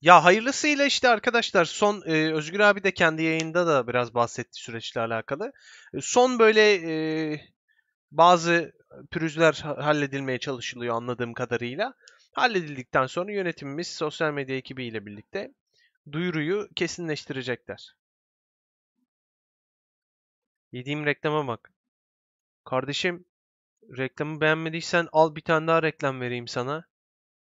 Ya hayırlısıyla işte arkadaşlar son e, Özgür abi de kendi yayında da biraz bahsetti süreçle alakalı. E, son böyle e, bazı pürüzler halledilmeye çalışılıyor anladığım kadarıyla. Halledildikten sonra yönetimimiz sosyal medya ekibiyle birlikte duyuruyu kesinleştirecekler. Yediğim reklama bak. Kardeşim reklamı beğenmediysen al bir tane daha reklam vereyim sana.